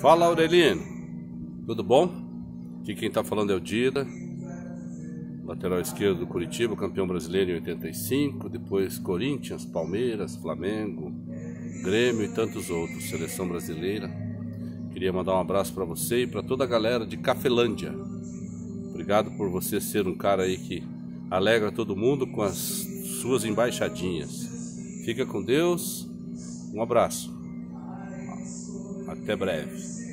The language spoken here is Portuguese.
Fala Aurelino, tudo bom? Aqui quem está falando é o Dida, lateral esquerdo do Curitiba, campeão brasileiro em 85, depois Corinthians, Palmeiras, Flamengo, Grêmio e tantos outros, seleção brasileira. Queria mandar um abraço para você e para toda a galera de Cafelândia. Obrigado por você ser um cara aí que alegra todo mundo com as suas embaixadinhas. Fica com Deus. Um abraço. Até breve.